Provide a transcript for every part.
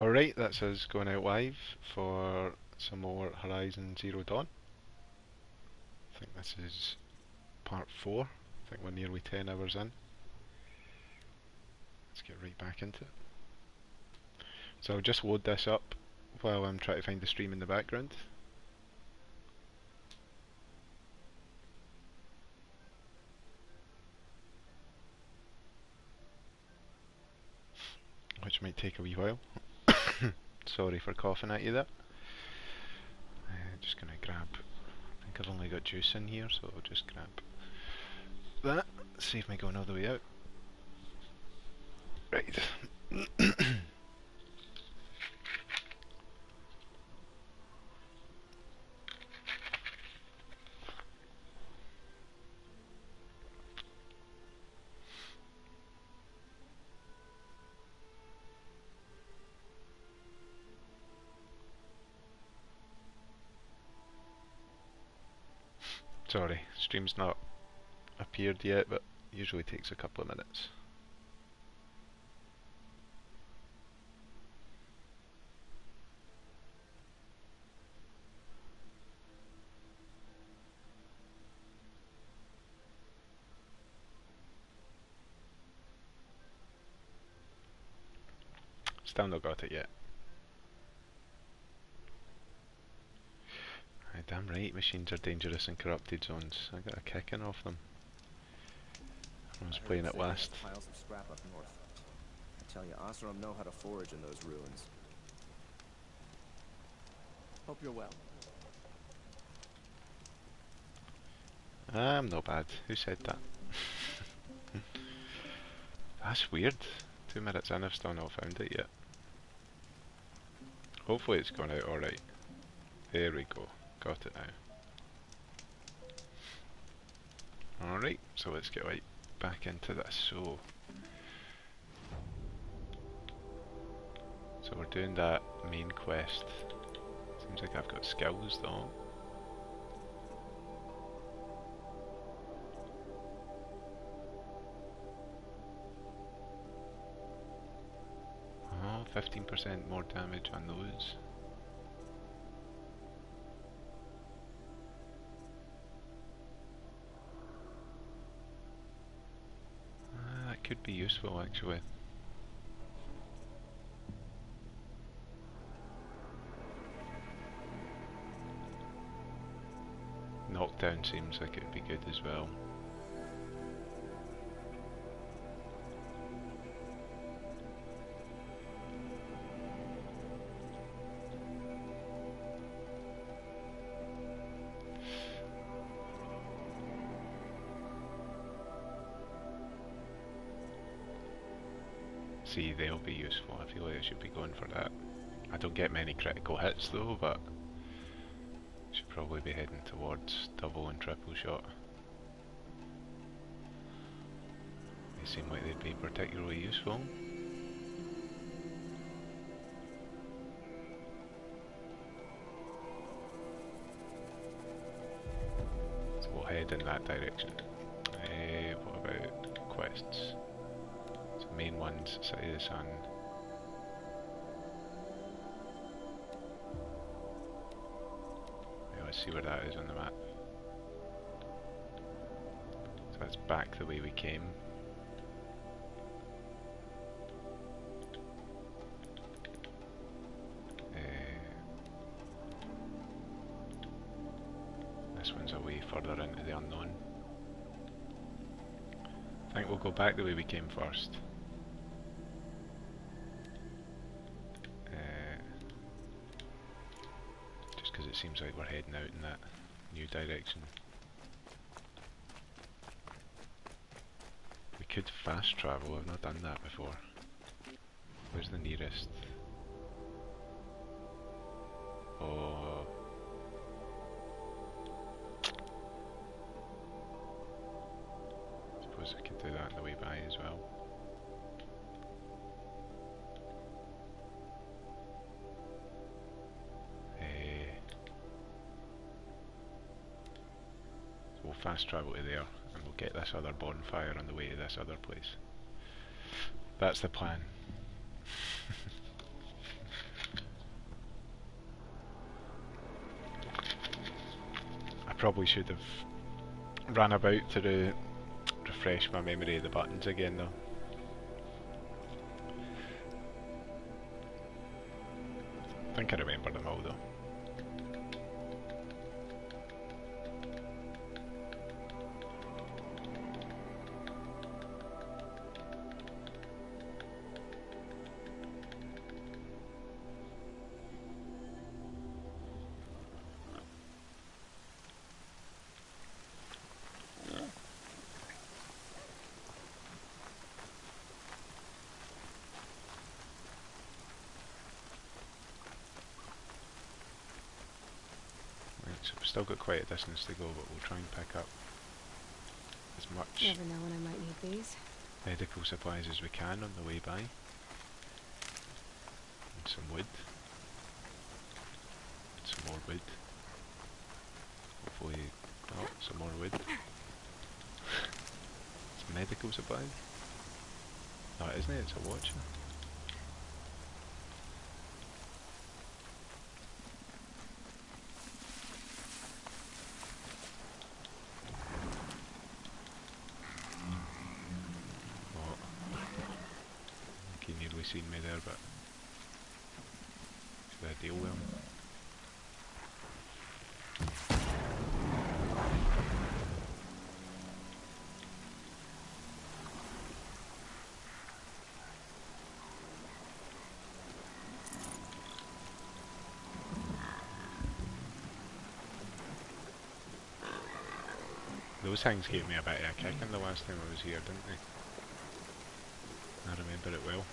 Alright, that's us going out live for some more Horizon Zero Dawn. I think this is part 4. I think we're nearly 10 hours in. Let's get right back into it. So I'll just load this up while I'm trying to find the stream in the background. Which might take a wee while. Sorry for coughing at you there. Uh, just gonna grab, I think I've only got juice in here, so I'll just grab that, save me going all the way out. Right. stream's not appeared yet, but usually takes a couple of minutes. Still not got it yet. Damn right, machines are dangerous in corrupted zones. I got a kicking off them. I was playing it last. Piles of scrap up north. I tell you, Oseram know how to forage in those ruins. Hope you're well. I'm not bad. Who said that? That's weird. Two minutes in, I've still not found it yet. Hopefully it's gone out alright. There we go. Got it now. Alright, so let's get right back into this. So, so we're doing that main quest. Seems like I've got skills though. Oh, 15% more damage on those. Could be useful actually. Knockdown seems like it would be good as well. See, they'll be useful. I feel like I should be going for that. I don't get many critical hits though, but should probably be heading towards double and triple shot. They seem like they'd be particularly useful. So we'll head in that direction. Uh, what about quests? So main ones, the Sun. Yeah, let's see where that is on the map. So that's back the way we came. Uh, this one's away further into the unknown. I think we'll go back the way we came first. Heading out in that new direction. We could fast travel, I've not done that before. Where's the nearest? this other bonfire on the way to this other place. That's the plan. I probably should have ran about to re refresh my memory of the buttons again though. I think I remember so we've still got quite a distance to go, but we'll try and pick up as much Never know when I might need these. medical supplies as we can on the way by. And some wood. And some more wood. Hopefully, oh, some more wood. some medical supplies. No, it isn't it? It's a watcher. Oh. I think he nearly seen me there, but should I deal with him? Those things gave me a bit of a kicking the last time I was here, didn't they? I remember it well.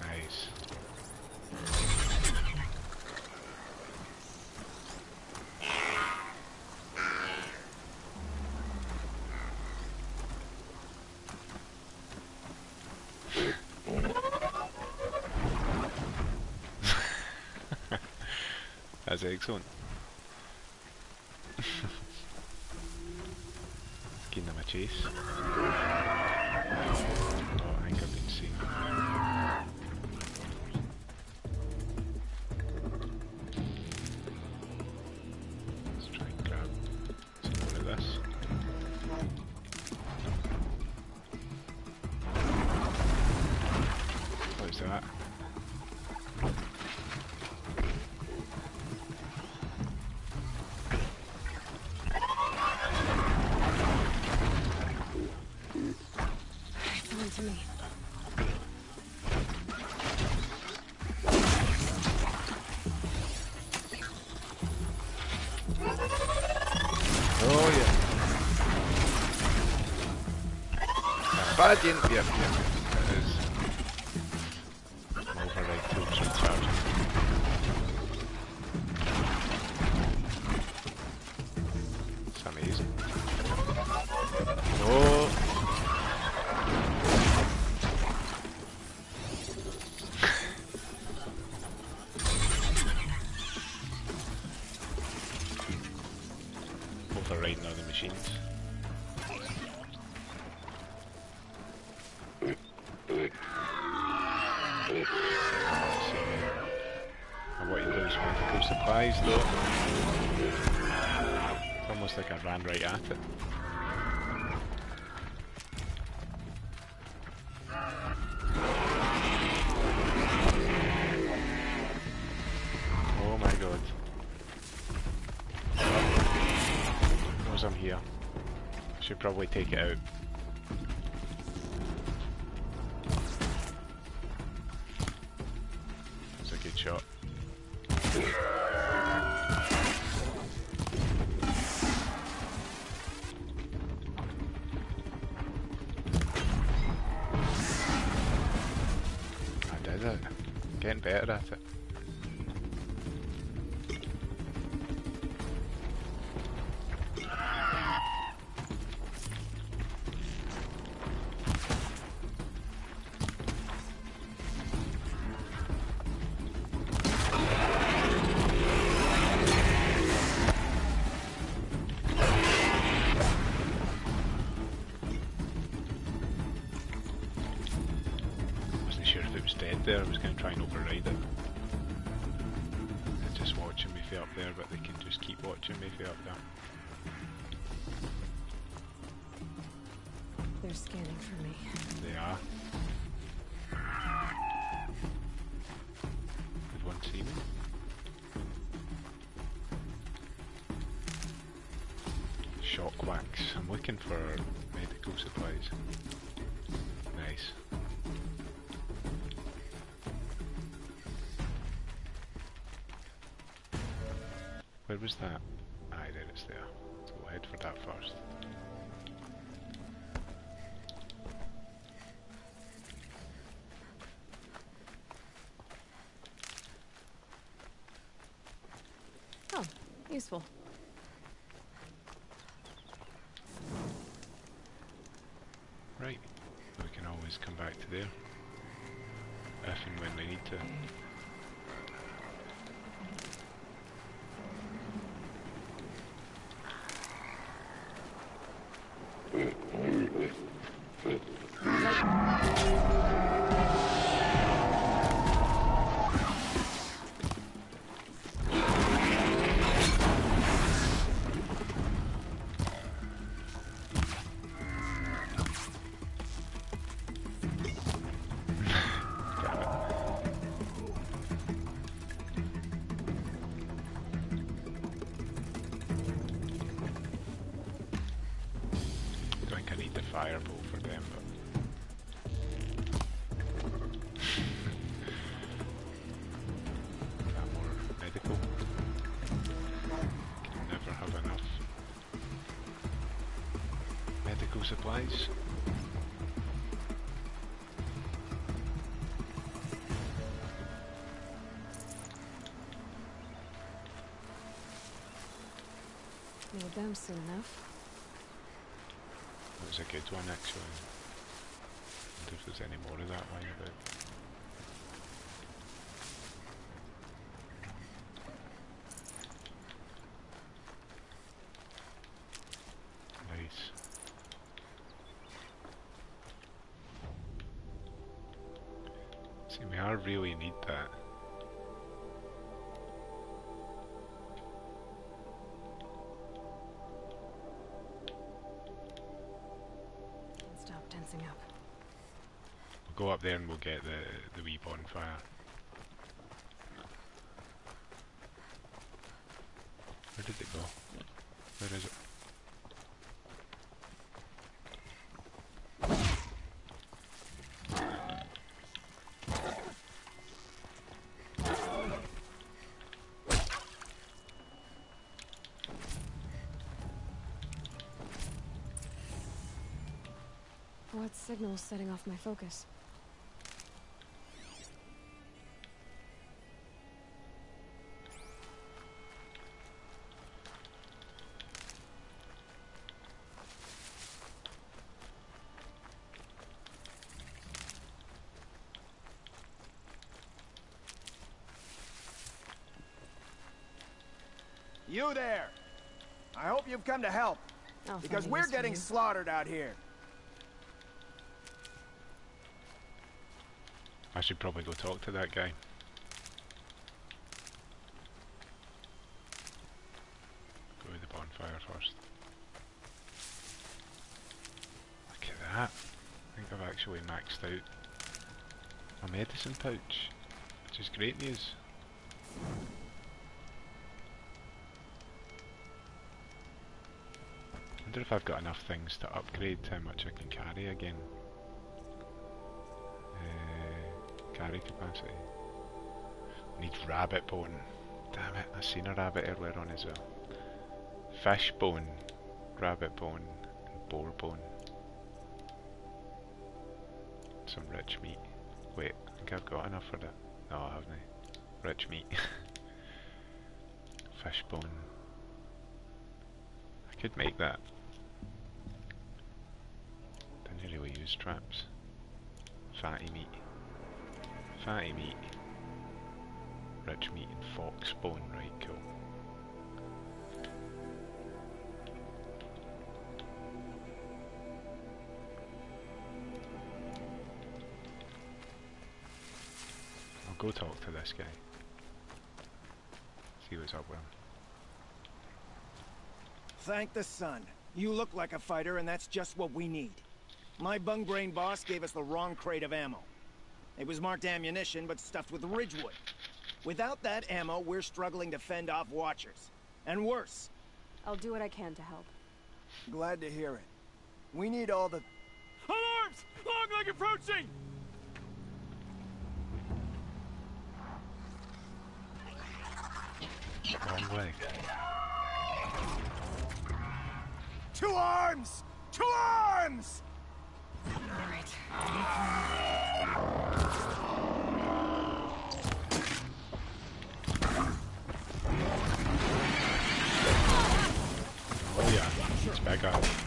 Nice. That's excellent. Giving them a Bad in. Yep, probably take it out. It's a good shot. I did it. Getting better at it. Shock wax. I'm looking for medical supplies. Nice. Where was that? Aye, there it's there. So we'll head for that first. Oh, useful. Supplies. Need them soon enough. Was a good one actually. wonder if there's any more of that lying about. Nice. We are really need that. Stop tensing up. We'll go up there and we'll get the the wee bonfire. Where did it go? Where is it? What signal's setting off my focus? You there! I hope you've come to help, I'll because we're getting slaughtered out here. Should probably go talk to that guy. Go to the bonfire first. Look at that. I think I've actually maxed out my medicine pouch, which is great news. wonder if I've got enough things to upgrade how much I can carry again. Carry capacity. Need rabbit bone. Damn it, I seen a rabbit earlier on as well. Fish bone, rabbit bone, and boar bone. Some rich meat. Wait, I think I've got enough for that. Haven't I? Rich meat. Fish bone. I could make that. Didn't really use traps. Fatty meat. Fatty meat. Rich meat and fox bone, right, cool. I'll go talk to this guy. See what's up with him. Thank the sun. You look like a fighter, and that's just what we need. My bung brain boss gave us the wrong crate of ammo. It was marked ammunition, but stuffed with Ridgewood. Without that ammo, we're struggling to fend off Watchers. And worse. I'll do what I can to help. Glad to hear it. We need all the... Alarms! Long leg approaching! Wrong way. To arms! To arms! Ah! Oh yeah, it's back up.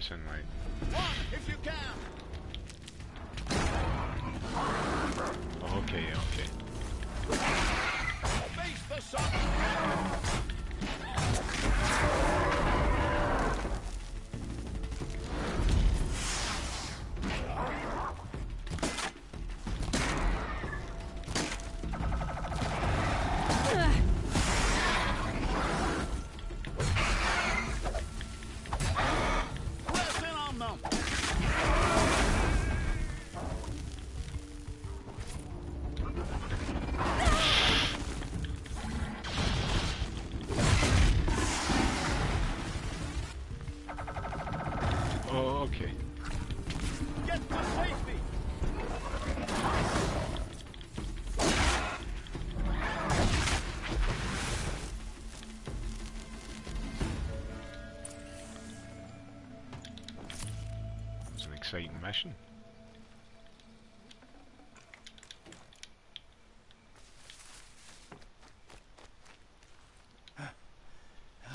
Some more exciting.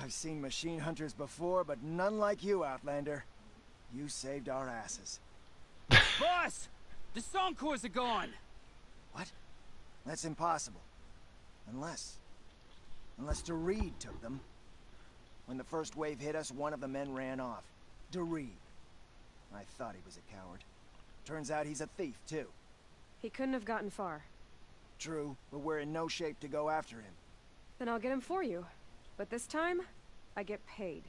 I've seen machine hunters before, but none like you, Outlander. You saved our asses. Boss! The Soncors are gone! What? That's impossible. Unless... Unless DeReed took them. When the first wave hit us, one of the men ran off. DeReed. I thought he was a coward. Turns out he's a thief, too. He couldn't have gotten far. True, but we're in no shape to go after him. Then I'll get him for you. But this time, I get paid.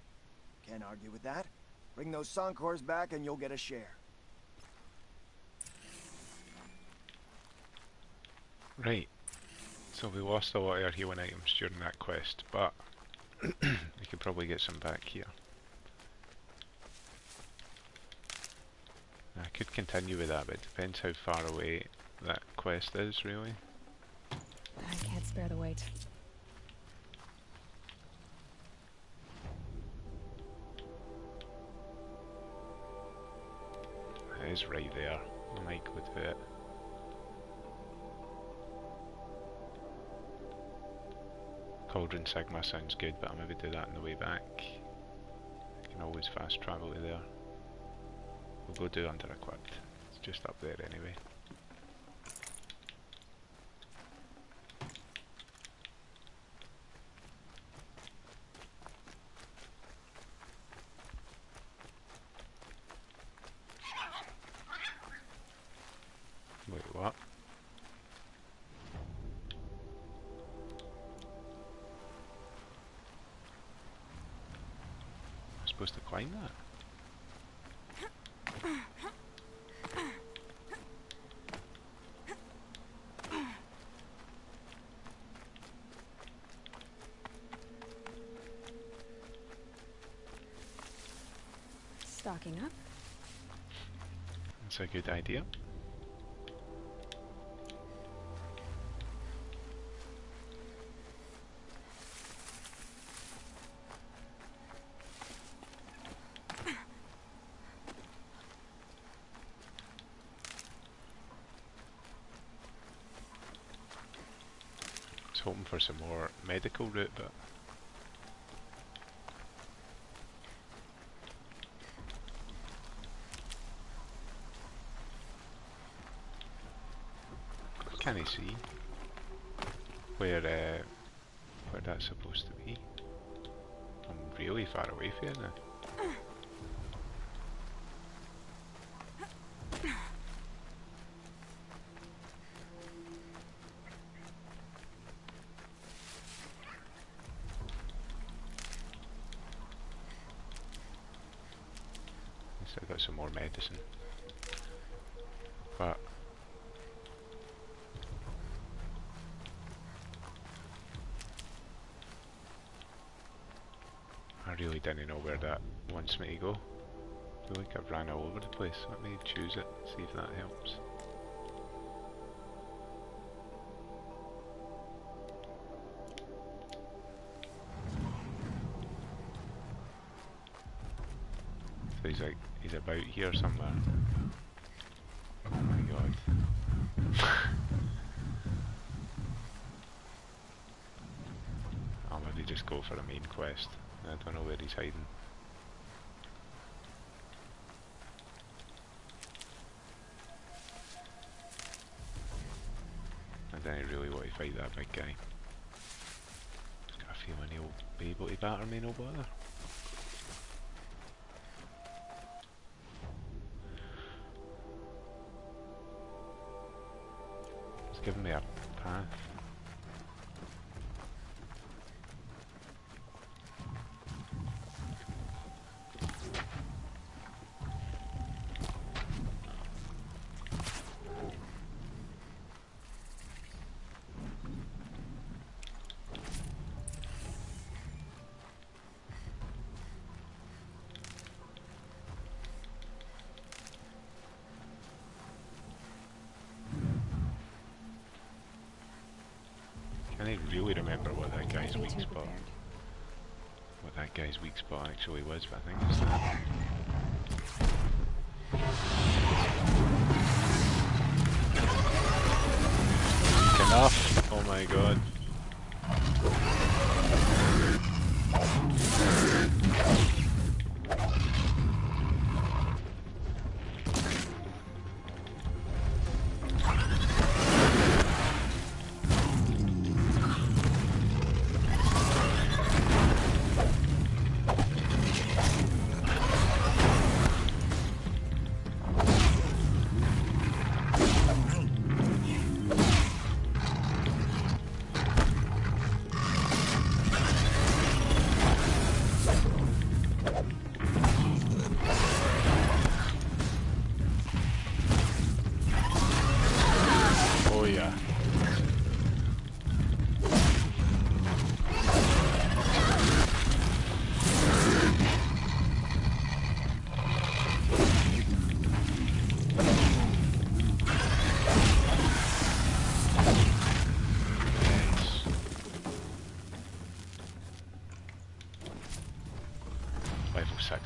Can't argue with that. Bring those Soncors back and you'll get a share. Right. So we lost a lot of our healing items during that quest, but we could probably get some back here. I could continue with that, but it depends how far away that quest is, really. I can't spare the weight. It is right there. I go to it. Cauldron Sigma sounds good, but I'll maybe do that on the way back. I can always fast travel to there. We'll go do under equipped. It's just up there anyway. For some more medical route, but Can he see where uh, where that's supposed to be? I'm really far away from it now. At least I got some more medicine. But I really didn't know where that wants me to go. I feel like I've ran all over the place. Let me choose it, see if that helps. About here somewhere. Oh my god. I'll maybe just go for a main quest. I don't know where he's hiding. I don't really want to fight that big guy. Just got a feeling he'll be able to batter me no bother. Giving me a path. What that guy's weak spot? prepared. What that guy's weak spot actually was, but I think it's that. Enough! Oh my god.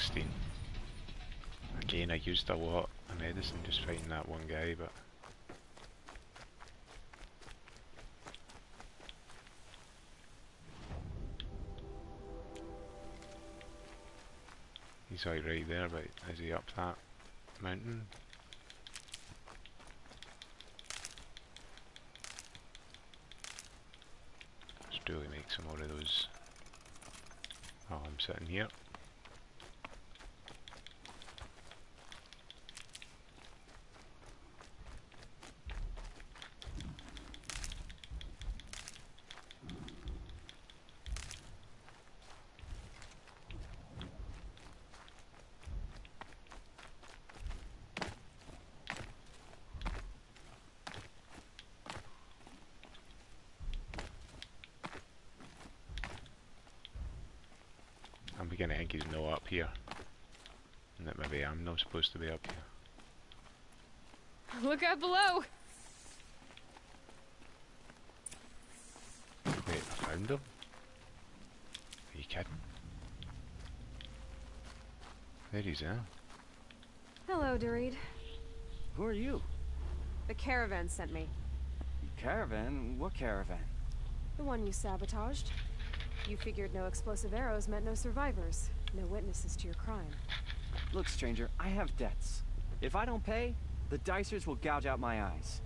16. Again, I used a lot of medicine just fighting that one guy, but He's like right there, but is he up that mountain? Let's really make some more of those while I'm sitting here. I'm beginning to think he's no up here. And that maybe I'm not supposed to be up here. Look out below! Wait, I found him? Are you kidding? There he's at. Hello, Dorid. Who are you? The caravan sent me. Caravan? What caravan? The one you sabotaged. You figured no explosive arrows meant no survivors. No witnesses to your crime. Look, stranger, I have debts. If I don't pay, the Dicers will gouge out my eyes.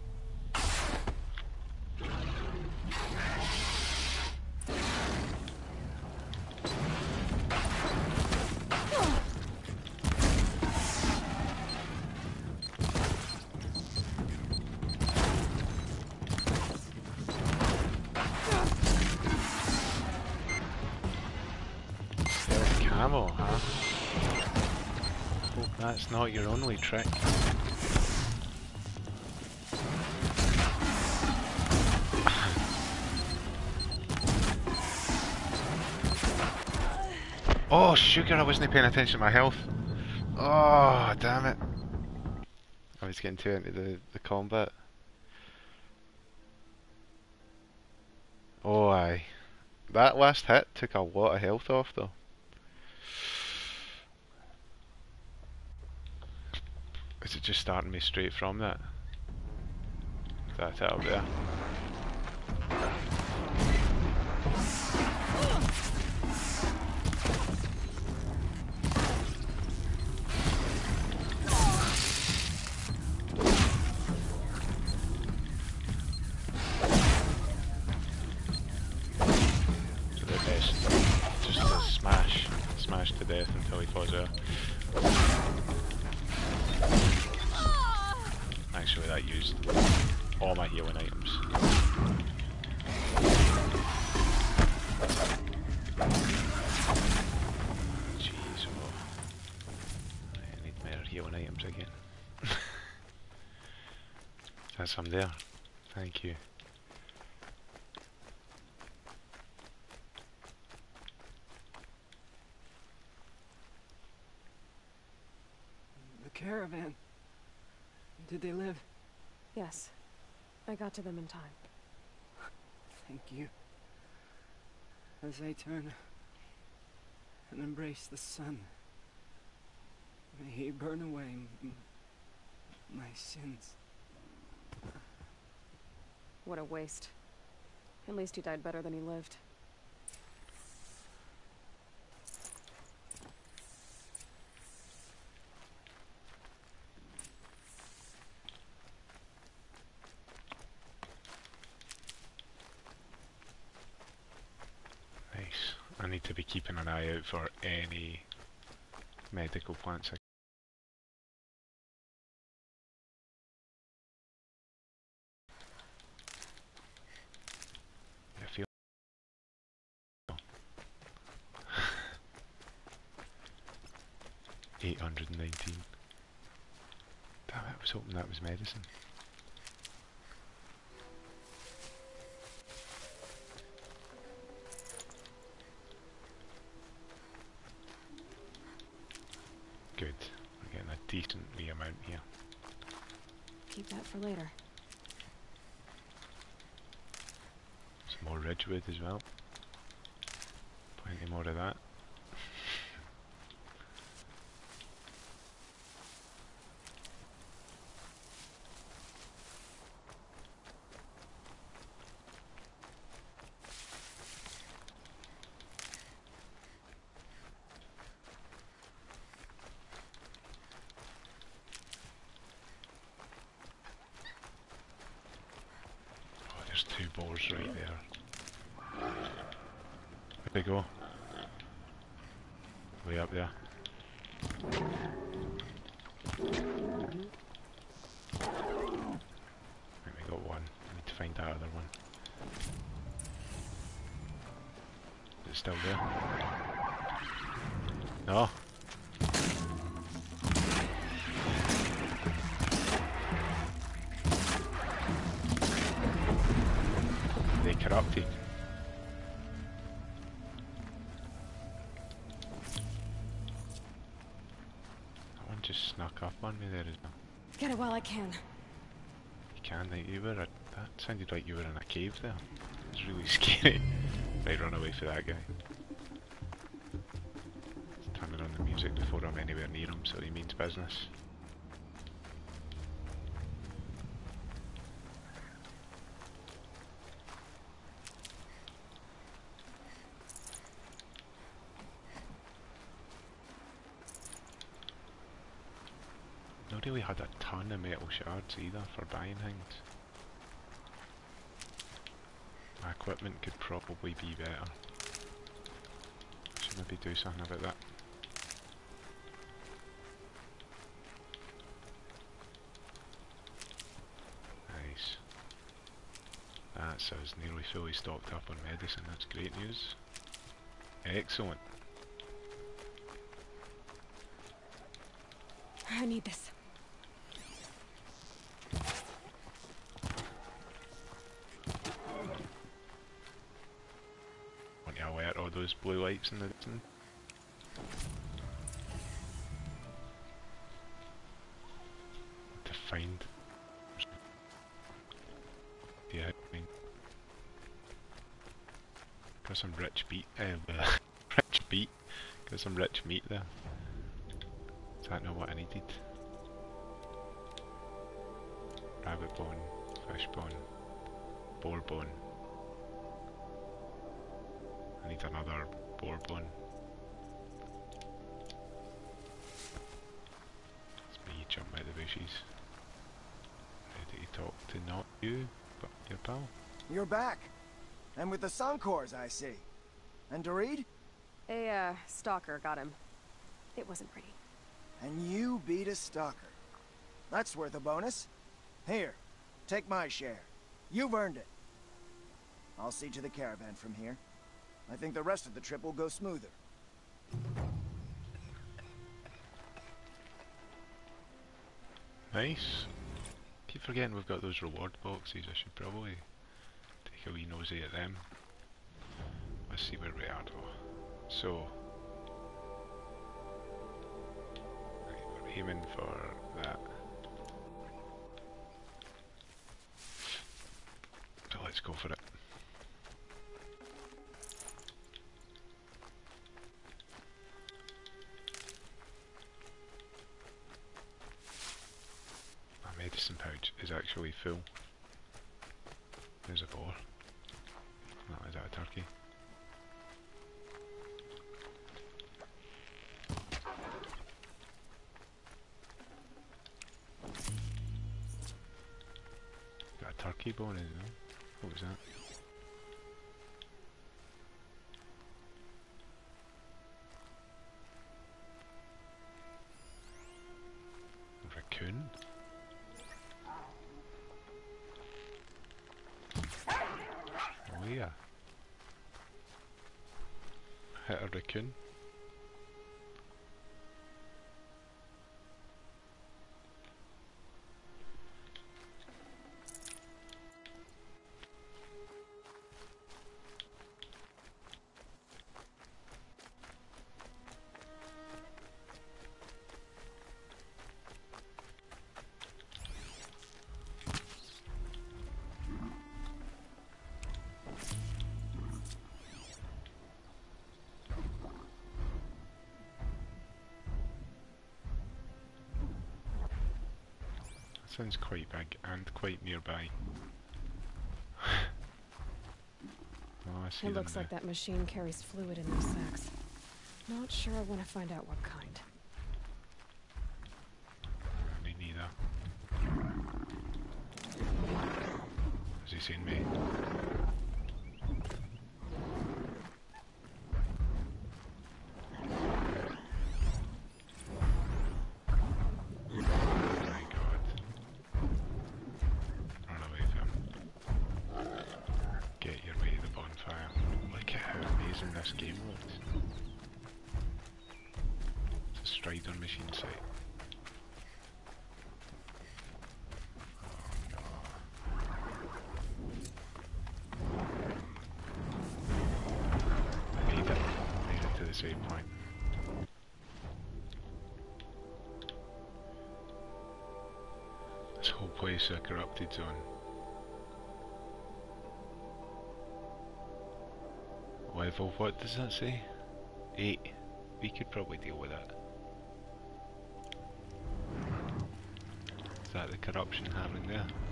Only trick. oh, sugar, I wasn't paying attention to my health. Oh, damn it. I was getting too into the, the combat. Oh, aye. That last hit took a lot of health off, though. Is it just starting me straight from that? That up there. Got to them in time. Thank you. As I turn and embrace the sun, may he burn away m- my sins. What a waste. At least he died better than he lived. Nice. I need to be keeping an eye out for any medical plants. I feel eight hundred and nineteen. Damn it, I was hoping that was medicine. Good. We're getting a decent wee amount here. Keep that for later. Some more ridgewood as well. Plenty more of that. Two boars right there. Where'd they go? Way up there. Right, we got one. I need to find that other one. Is it still there? No. While I can. You can, you were, that sounded like you were in a cave there. It was really scary. right, run away for that guy. Turning on the music before I'm anywhere near him, so he means business. Not really of metal shards either for buying things. My equipment could probably be better. Should maybe do something about that. Nice. That's us nearly fully stocked up on medicine, that's great news. Excellent. I need this. Blue lights in the distance? To find. Yeah, I mean. Got some rich beat. Uh, rich beat. Got some rich meat there. Is that not what I needed? Rabbit bone, fish bone, boar bone. I need another boar bone. It's me jump out the bushes. Ready to talk to not you, but your pal. You're back. And with the Suncors, I see. And Dorid? A, uh, stalker got him. It wasn't pretty. And you beat a stalker. That's worth a bonus. Here, take my share. You've earned it. I'll see to the caravan from here. I think the rest of the trip will go smoother. Nice. Keep forgetting we've got those reward boxes. I should probably take a wee nosy at them. Let's see where we are though. So, aiming for that. So let's go for actually Hit sounds quite big and quite nearby. oh, It looks like that machine carries fluid in those sacks. Not sure I want to find out what kind. Me neither. As he chasing me. Oh my god. Run away from. Get your way to the bonfire. Look at how amazing this game looks. Machine site. Oh, it to the save point. This whole place a corrupted zone. Level, what does that say? 8. We could probably deal with that. That the corruption happening there?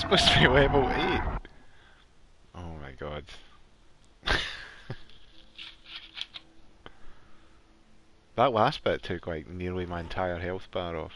Supposed to be level 8. Oh my god. that last bit took like nearly my entire health bar off.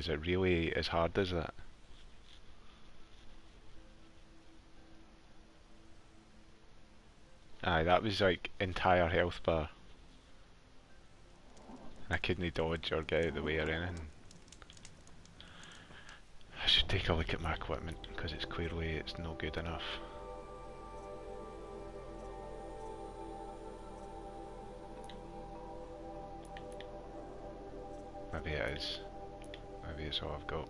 Is it really as hard as that? Aye, that was like entire health bar. I couldn't dodge or get out of the way or anything. I should take a look at my equipment because it's clearly it's no good enough. Maybe it is. Maybe it's all I've got.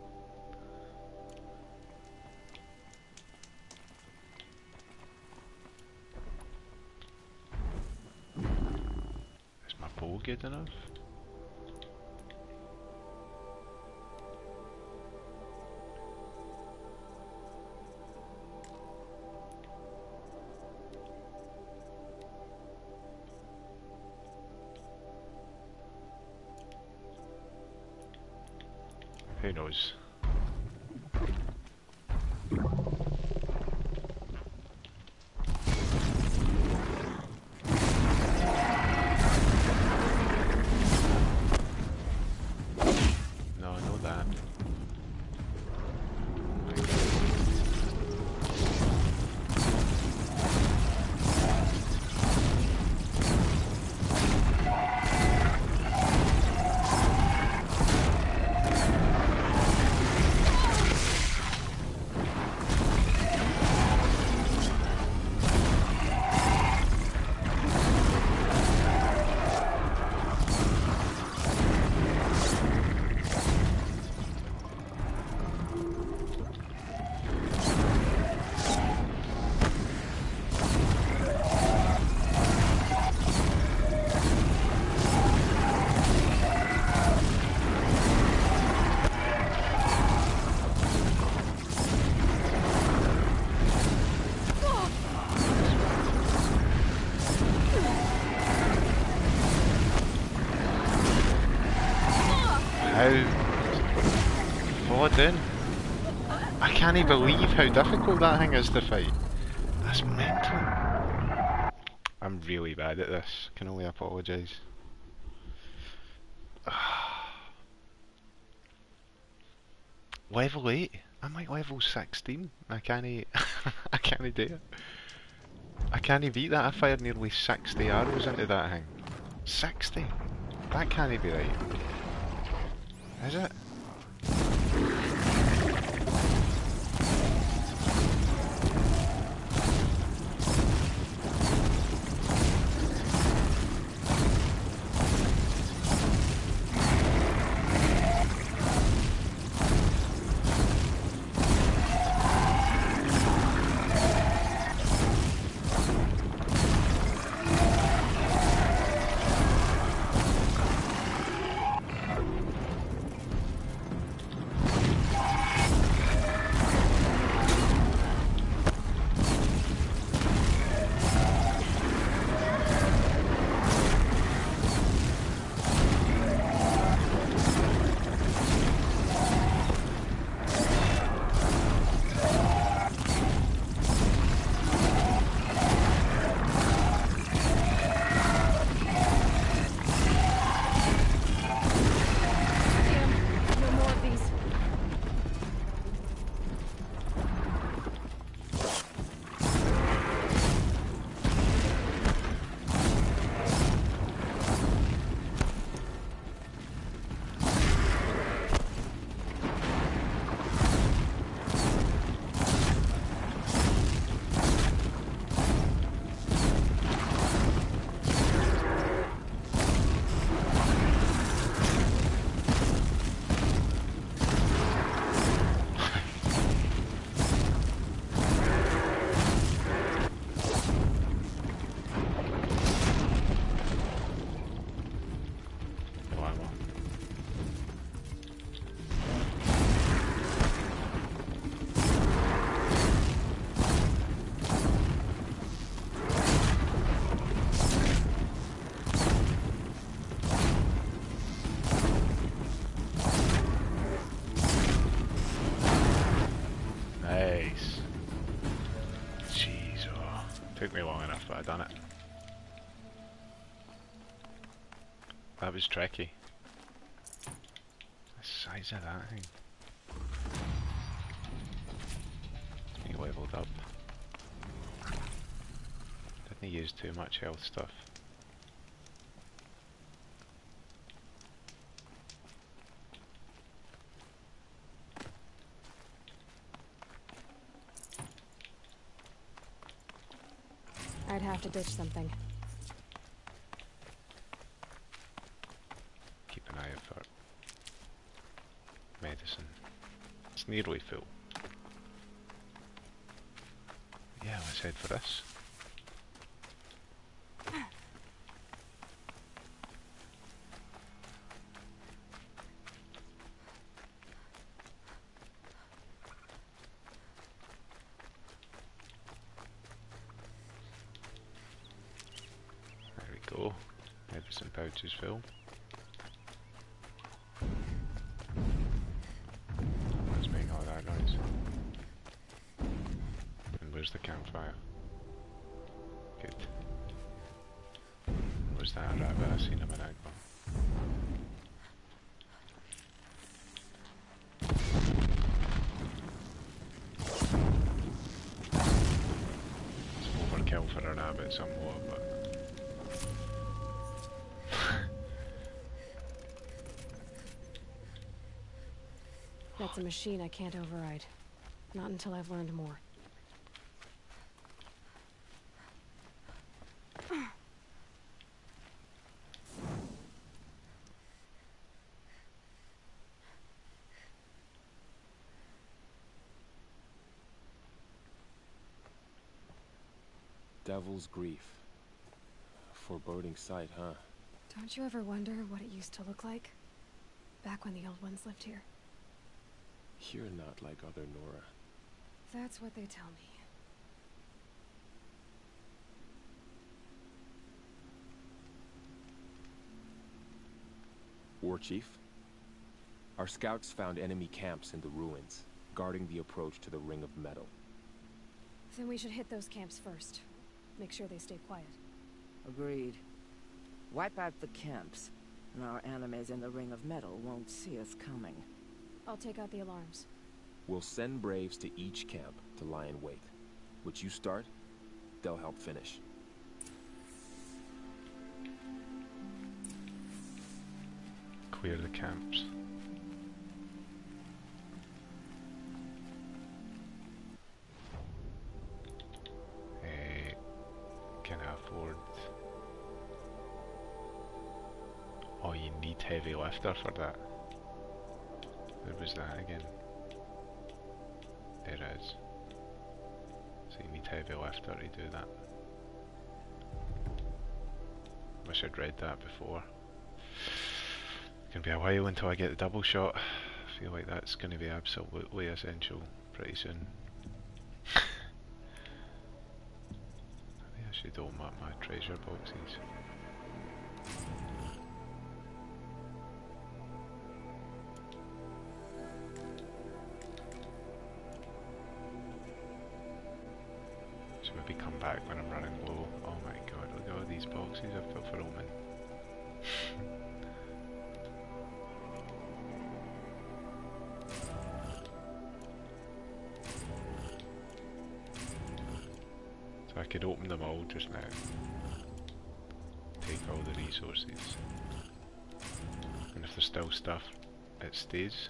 Is my bow good enough? Who knows? Can't believe how difficult that thing is to fight. That's mental. I'm really bad at this. Can only apologise. level eight. I'm like level sixteen. I can't. I can't do it. I can't beat that. I fired nearly sixty arrows into that thing. Sixty. That can't be right. Is it? Was tricky. The size of that thing. He leveled up. Didn't he use too much health stuff. I'd have to ditch something. still. What's making all that noise? And where's the campfire? Good. Where's that rabbit? I seen him in Agba. Overkill for a rabbit somewhat. That's a machine I can't override. Not until I've learned more. Devil's Grief. Foreboding sight, huh? Don't you ever wonder what it used to look like? Back when the old ones lived here. You're not like other Nora. That's what they tell me. War Chief? Our scouts found enemy camps in the ruins, guarding the approach to the Ring of Metal. Then we should hit those camps first. Make sure they stay quiet. Agreed. Wipe out the camps, and our enemies in the Ring of Metal won't see us coming. I'll take out the alarms. We'll send Braves to each camp to lie in wait. Which you start, they'll help finish. clear the camps. Eh, can I afford... Oh, you need heavy lifter for that. Was that again? There it is. So you need heavy lifter to do that. Wish I'd read that before. It's Gonna be a while until I get the double shot. I feel like that's gonna be absolutely essential pretty soon. Maybe I should open up my treasure boxes. Could open them all just now. Take all the resources. And if there's still stuff, it stays.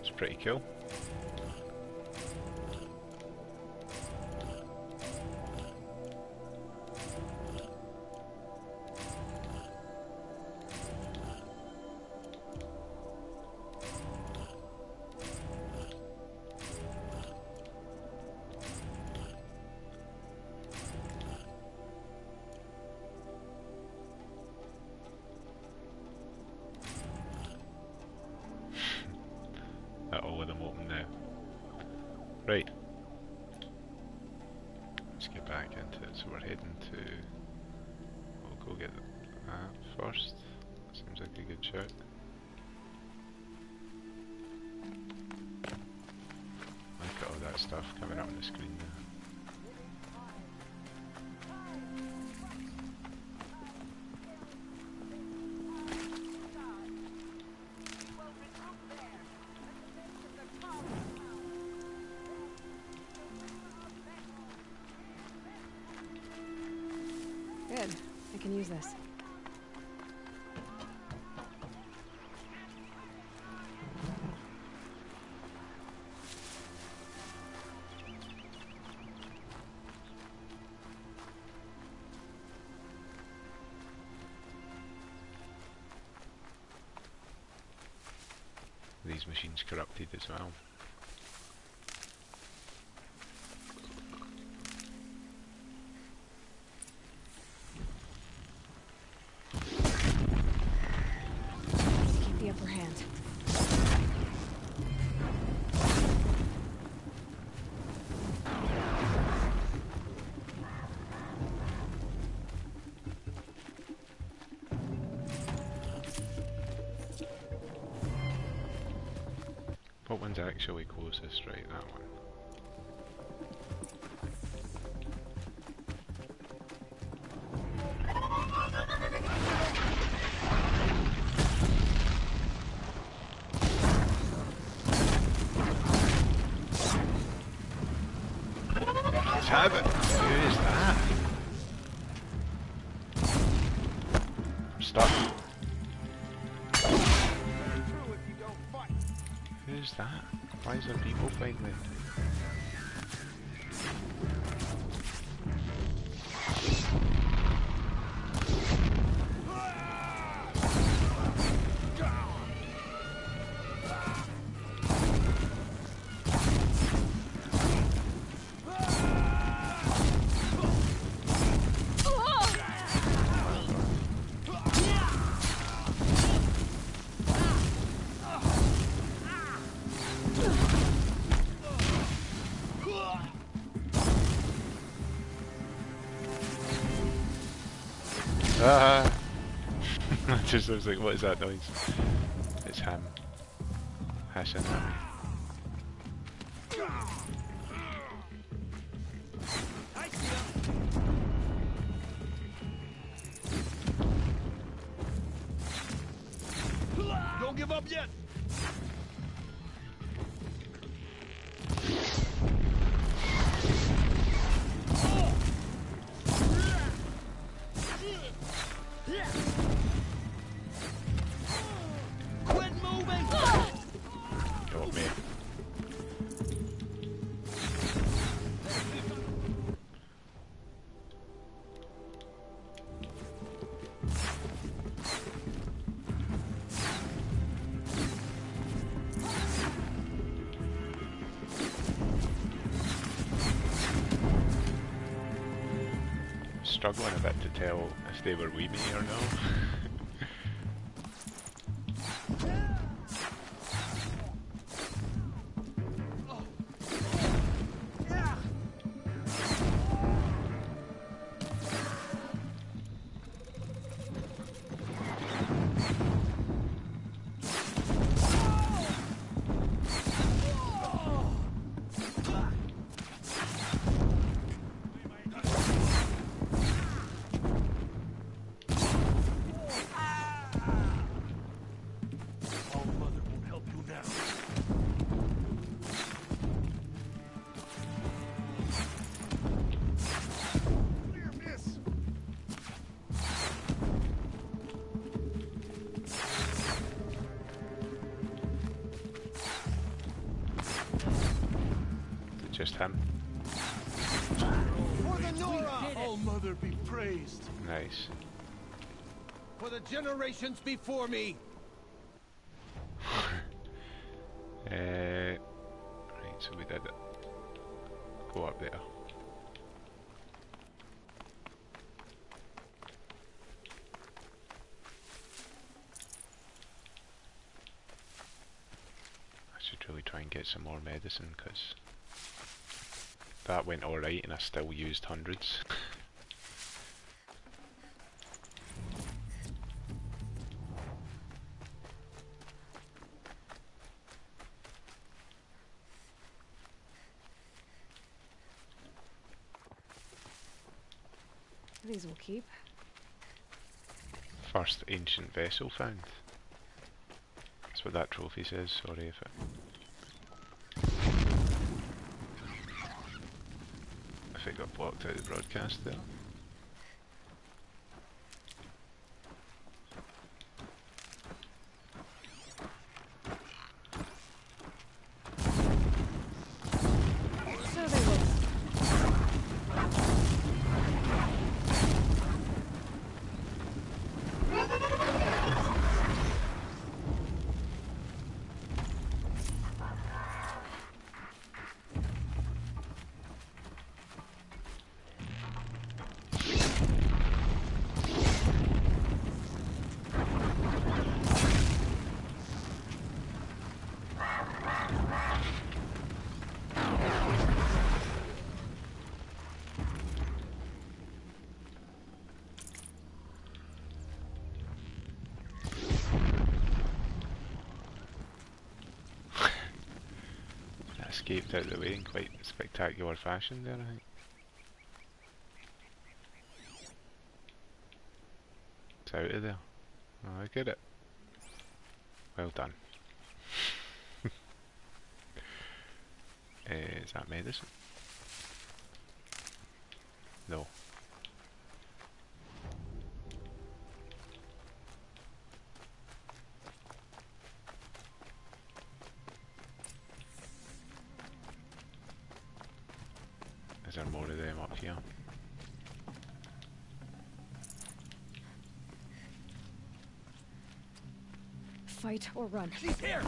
It's pretty cool. Shout. Look at all that stuff coming up on the screen now. Good. I can use this. Corrupted as well. One's actually closest, right? That one. Why is there Ah! Just was like, what is that noise? It's him. Hashing at me. They were with generations before me. Uh, right, so we did it. Go up there. I should really try and get some more medicine because that went alright and I still used hundreds. These will keep. First ancient vessel found. That's what that trophy says, sorry if it... If it got blocked out of the broadcast there. Escaped out of the way in quite spectacular fashion there, I think. It's out of there. Oh, look at it. Well done. Uh, is that medicine? No. Is there more of them up here? Or run. She's here!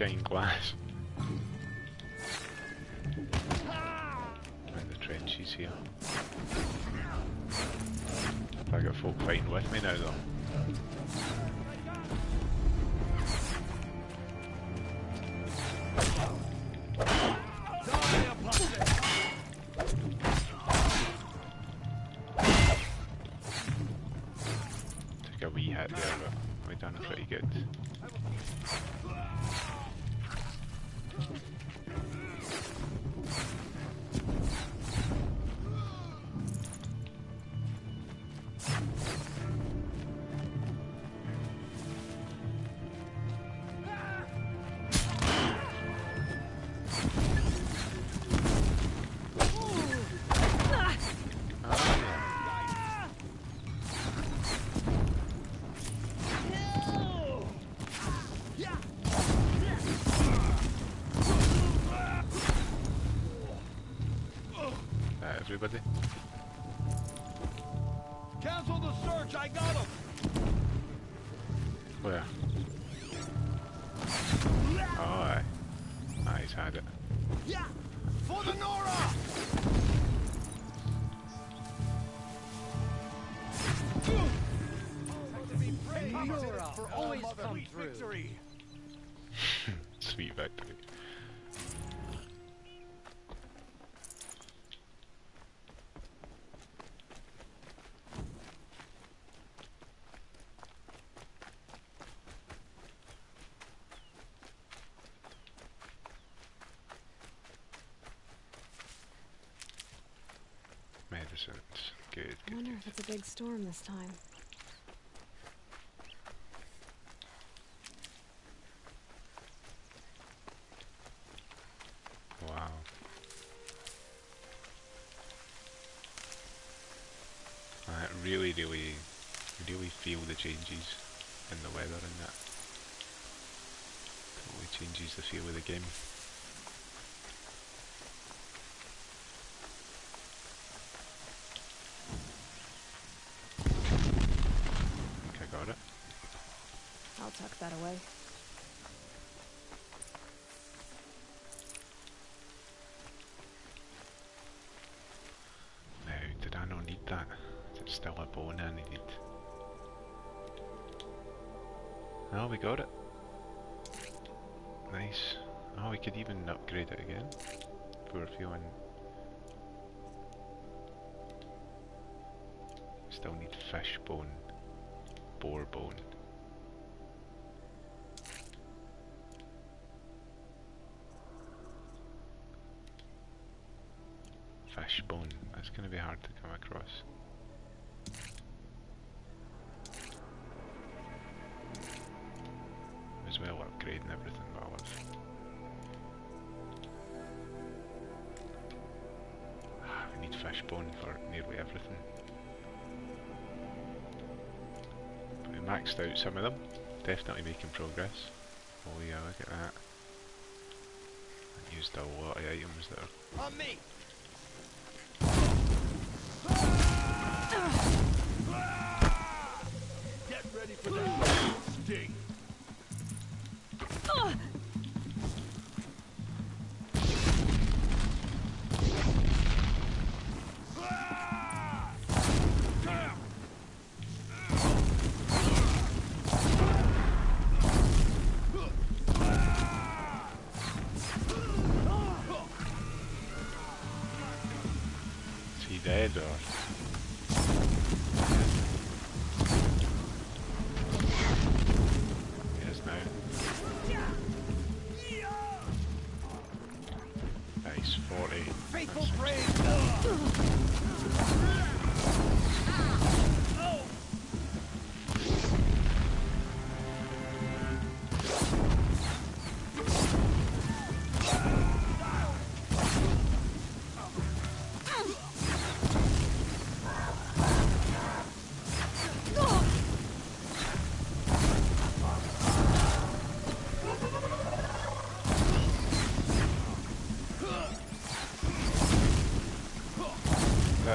Shine glass. And the trenches here. I got folk fighting with me now though. Took a wee hit there, but we done pretty good. Everybody? Good, I wonder if it's a big storm this time. Wow. I really, really, really feel the changes in the weather and that. Totally changes the feel of the game. Oh, we got it. Nice. Oh, we could even upgrade it again. If we were feeling... Still need fish bone. Boar bone. Fish bone. That's going to be hard to come across. Some of them. Definitely making progress. Oh yeah, look at that. I used a lot of items there. On oh, me!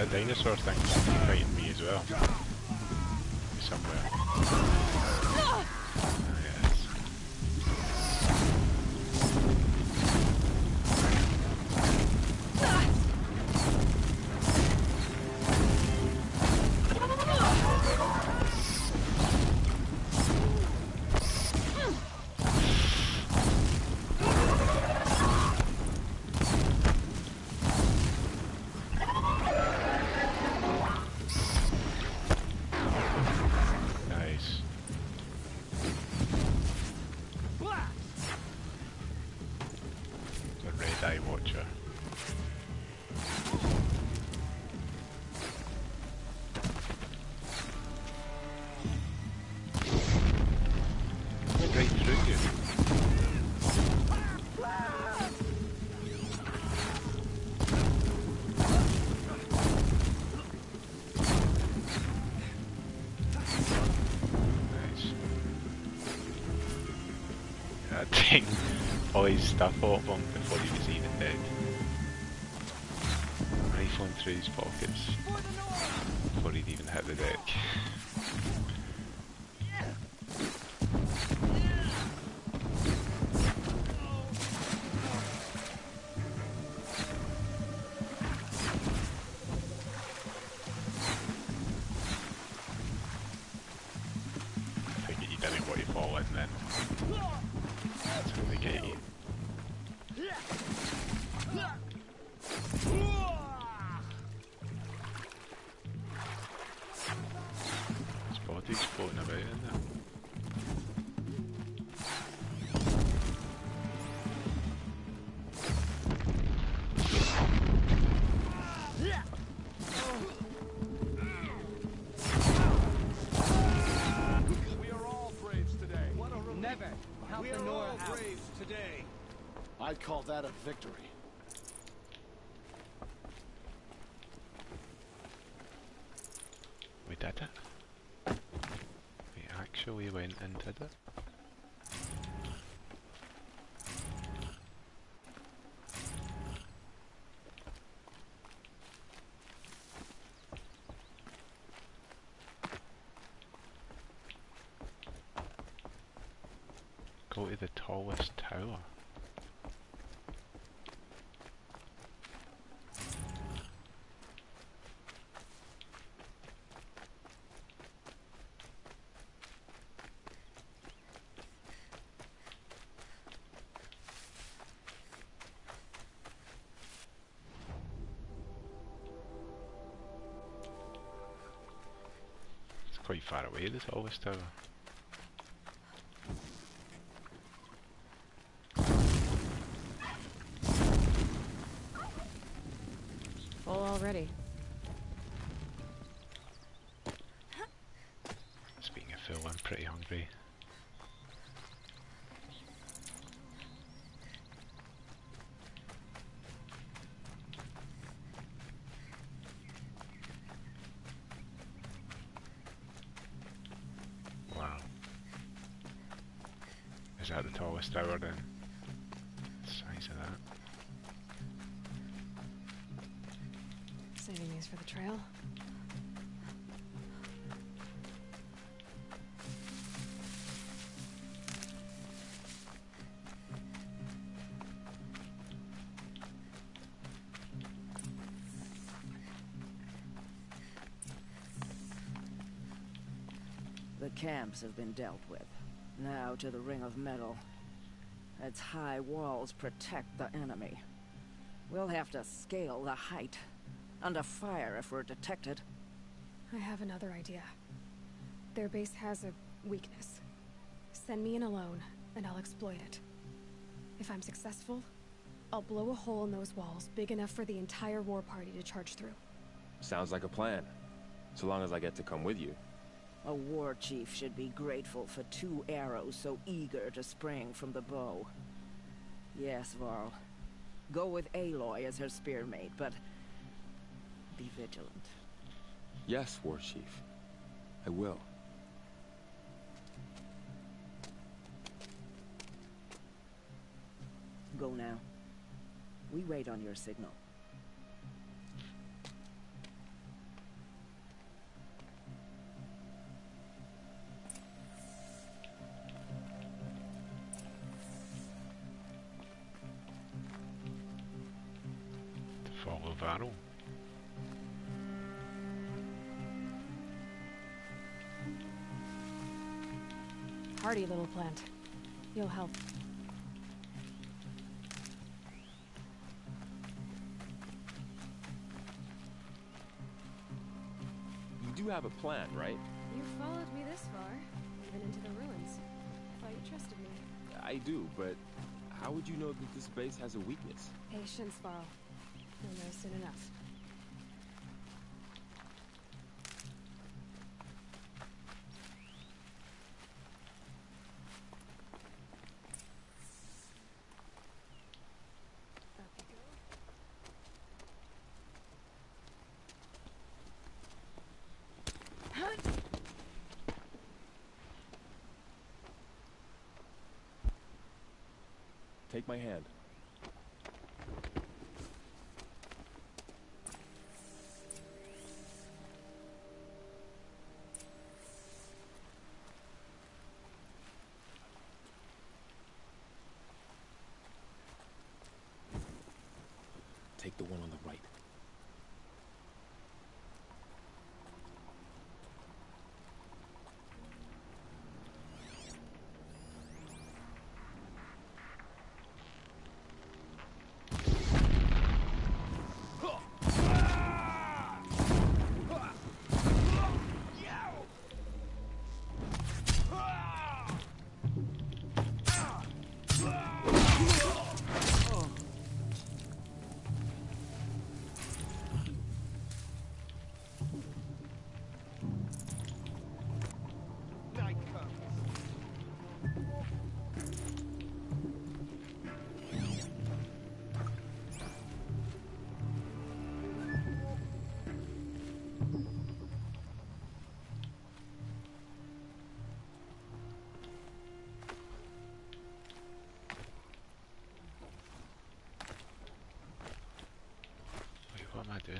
Dinosaur thing fighting me as well. Went right through you. Nice. That thing always stuff him before he was even dead. Rifling through his pockets before he'd even hit the deck. Go to the tallest tower. Quite far away, the tallest tower. Is that the tallest tower then? The size of that. Saving these for the trail. The camps have been dealt with. Now to the Ring of Metal. Its high walls protect the enemy. We'll have to scale the height. Under fire if we're detected. I have another idea. Their base has a weakness. Send me in alone, and I'll exploit it. If I'm successful, I'll blow a hole in those walls big enough for the entire war party to charge through. Sounds like a plan. So long as I get to come with you. A war chief should be grateful for two arrows so eager to spring from the bow. Yes, Varl. Go with Aloy as her spearmate, but be vigilant. Yes, War Chief. I will. Go now. We wait on your signal. Plant. You'll help. You do have a plan, right? You followed me this far, even into the ruins. I Thought you trusted me. I do, but how would you know that this base has a weakness? Patience, Varl. You'll know soon enough. Take my hand. I?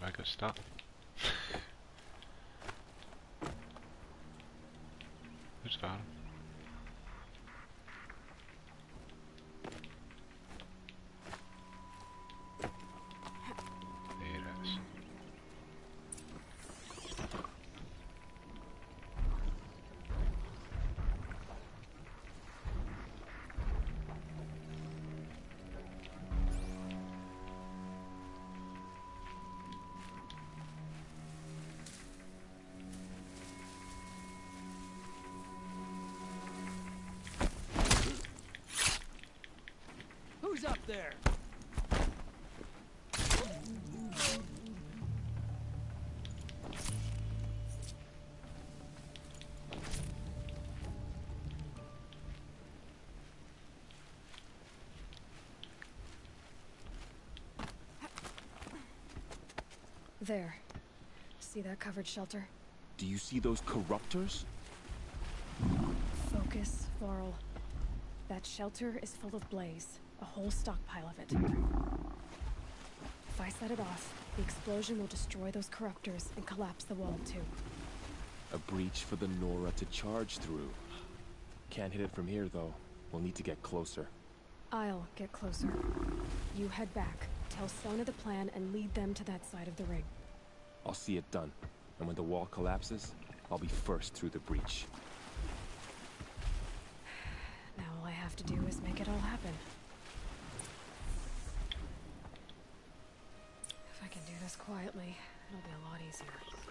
Have I got stuck? There? There. See that covered shelter? Do you see those corruptors? Focus, Varl. That shelter is full of blaze whole stockpile of it. If I set it off, the explosion will destroy those corruptors and collapse the wall too. A breach for the Nora to charge through. Can't hit it from here though. We'll need to get closer. I'll get closer. You head back, tell Sona the plan, and lead them to that side of the ring. I'll see it done. And when the wall collapses, I'll be first through the breach. Now all I have to do is make it all happen. this quietly, it'll be a lot easier.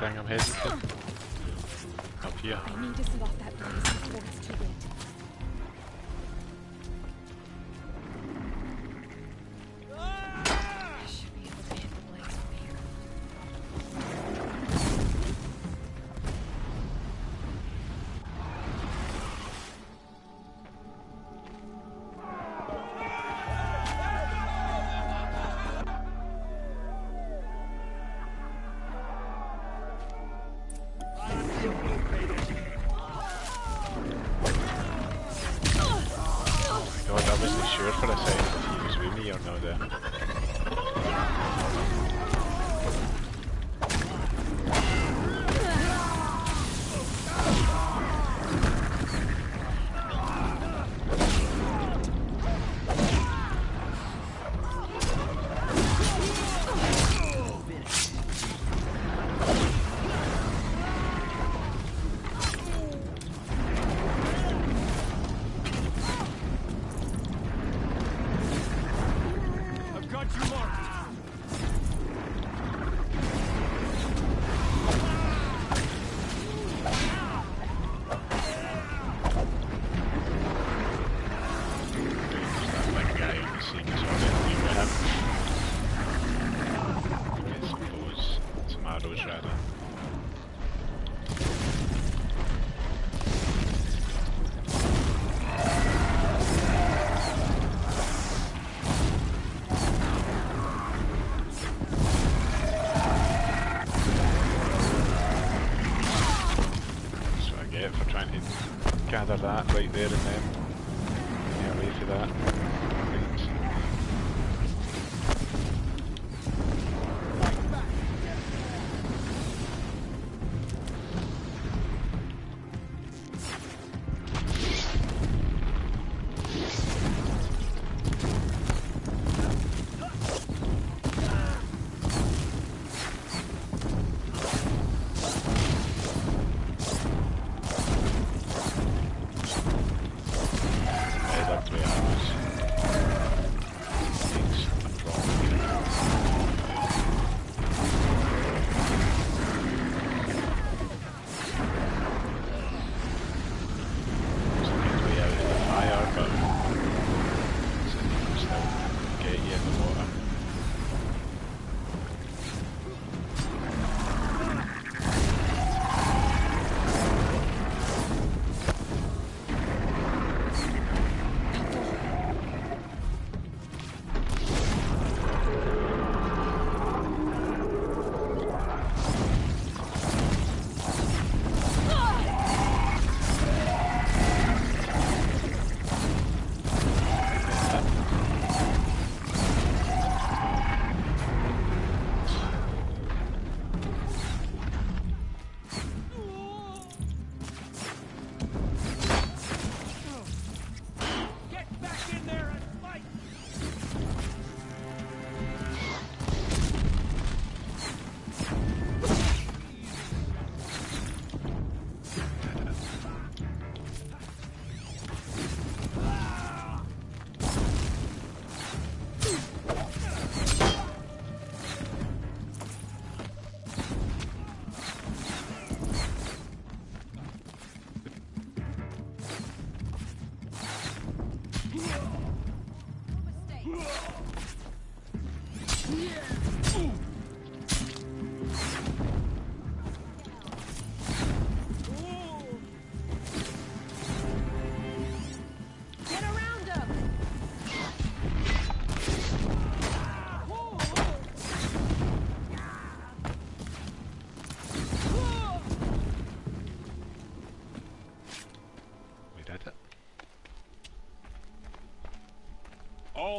gleich am Hazelclip. Ab hier. gather that right there and then get away for that.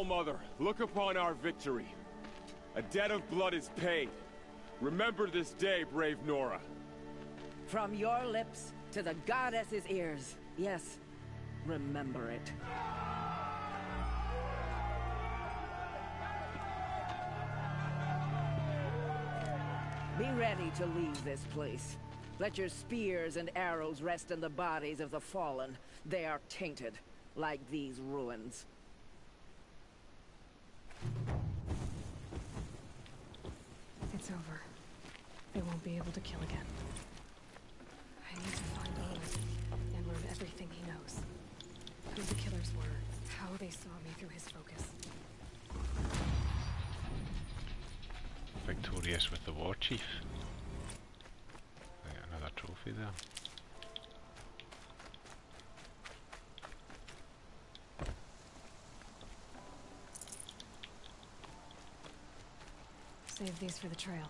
Mother, look upon our victory. A debt of blood is paid. Remember this day, brave Nora. From your lips to the goddess's ears. Yes, remember it. Be ready to leave this place. Let your spears and arrows rest in the bodies of the fallen. They are tainted, like these ruins. Over. They won't be able to kill again. I need to find Olin and learn everything he knows. Who the killers were, how they saw me through his focus. Victorious with the war chief. Another trophy there. Save these for the trail.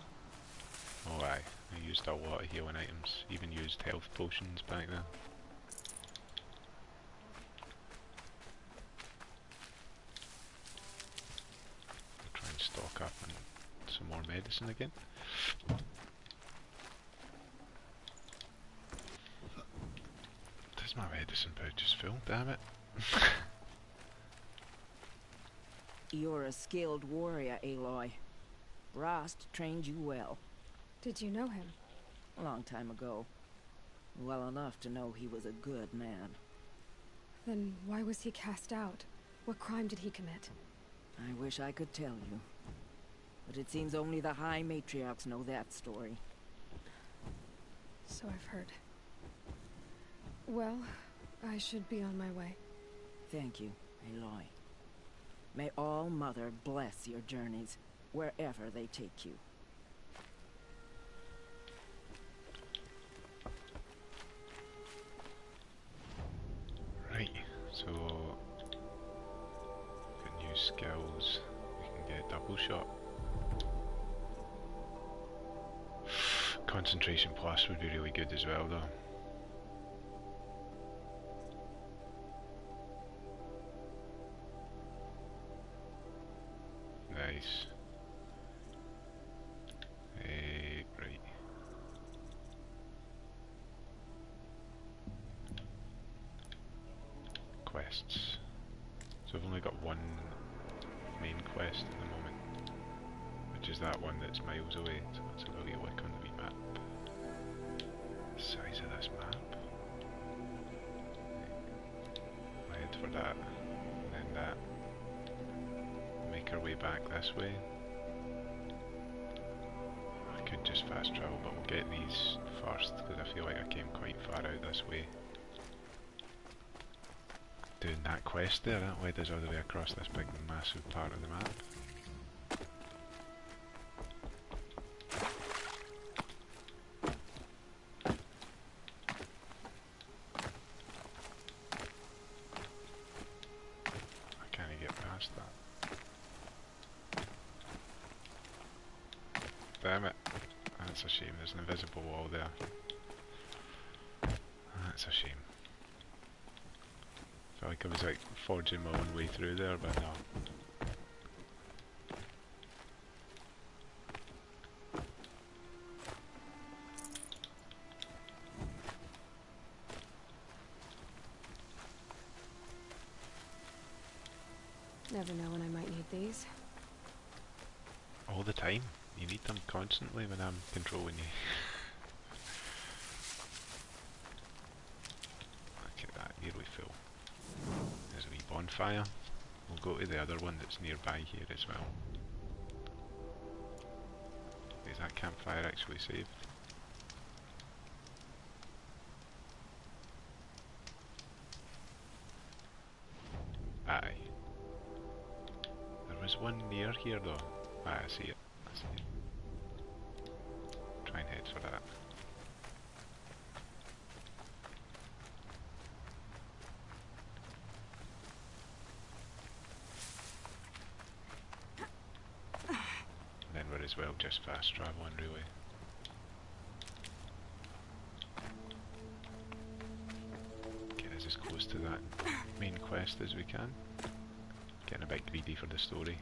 Oh aye, I used a lot of healing items, even used health potions back then. I'll try and stock up on some more medicine again. Does my medicine pouch is full, damn it. You're a skilled warrior, Aloy. Rost trained you well. Did you know him? A long time ago. Well enough to know he was a good man. Then why was he cast out? What crime did he commit? I wish I could tell you. But it seems only the High Matriarchs know that story. So I've heard. Well, I should be on my way. Thank you, Aloy. May All Mother bless your journeys, wherever they take you. Right, so got new skills. We can get double shot. Concentration plus would be really good as well though. Is that one that's miles away, so have a wee look on the wee map. Size of this map. I'll head for that, and then that. Make our way back this way. I could just fast travel, but we'll get these first, because I feel like I came quite far out this way doing that quest there, that led us all the way across this big massive part of the map. All the time. You need them constantly when I'm controlling you. Look at that, nearly full. There's a wee bonfire. We'll go to the other one that's nearby here as well. Is that campfire actually saved? Aye. There was one near here though. I see it. I see it. Try and head for that. then we're as well just fast travelling really. Get us as close to that main quest as we can. Getting a bit greedy for the story.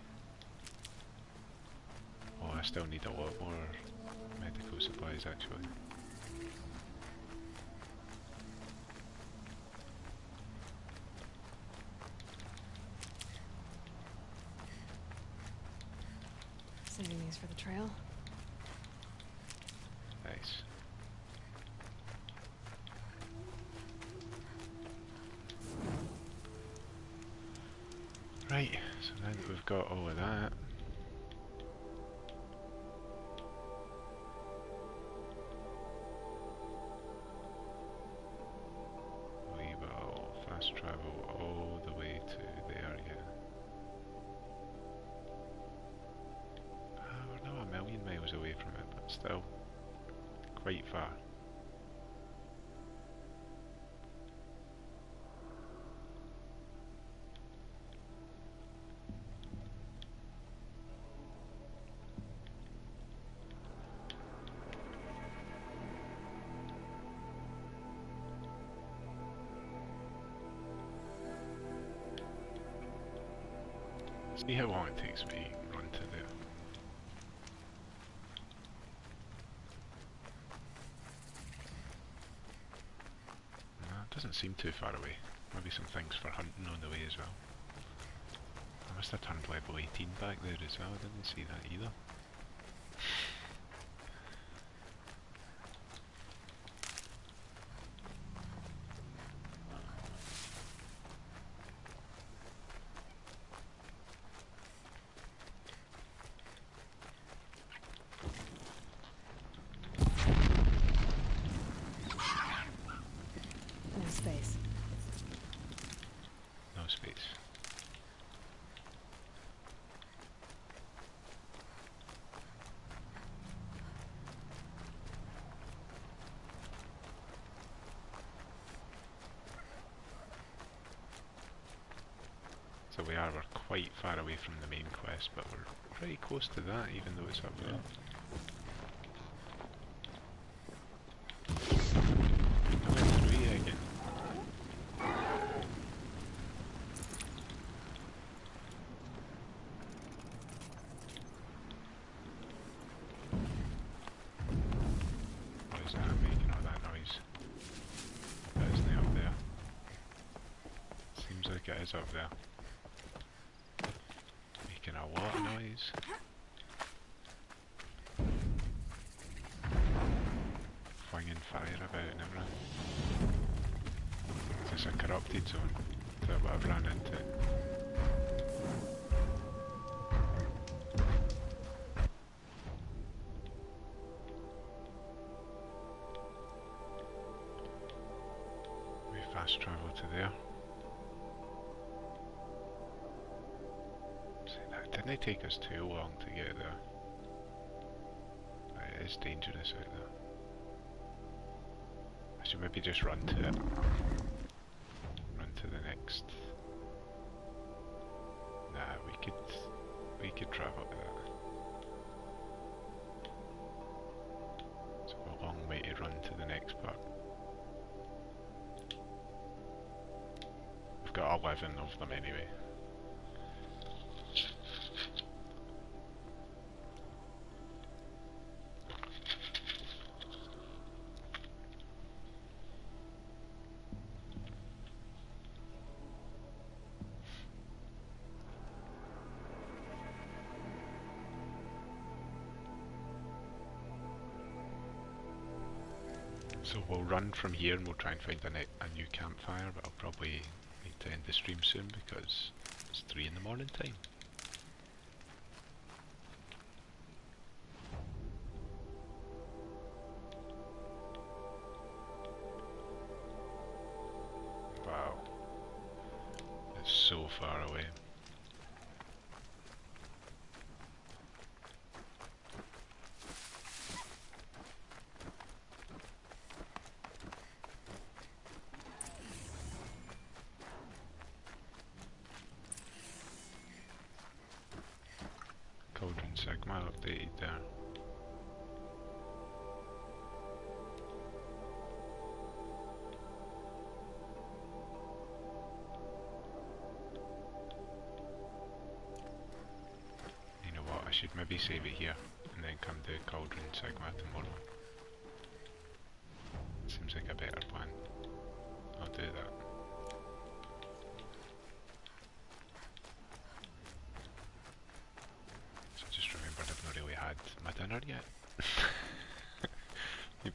I still need a lot more medical supplies actually. Saving these for the trail. Nice. Right, so now that we've got all of that, See how long it takes me to run to there. No, it doesn't seem too far away. Maybe some things for hunting on the way as well. I must have turned level 18 back there as well, I didn't see that either. No space. No space. So we are, we're quite far away from the main quest, but we're pretty close to that even though it's up there. I went through here again. Why is that making all that noise? That isn't up there. Seems like it is up there. Making a lot of noise. Flinging fire about and everything. Is this a corrupted zone? What I've run into? We fast travel to there. See, that didn't it take us too long to get there? It is dangerous out there. I should maybe just run to it. Next. Nah, we could we could travel to that. It's a long way to run to the next part. We've got 11 of them anyway. Run from here and we'll try and find a, a new campfire, but I'll probably need to end the stream soon because it's 3 in the morning time.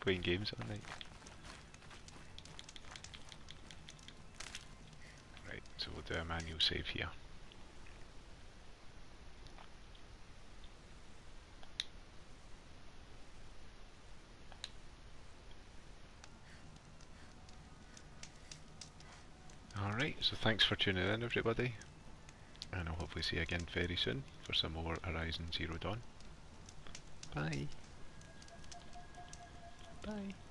Playing games all night? Right, so we'll do a manual save here. Alright, so thanks for tuning in everybody. And I'll hopefully see you again very soon for some more Horizon Zero Dawn. Bye. Bye. Bye.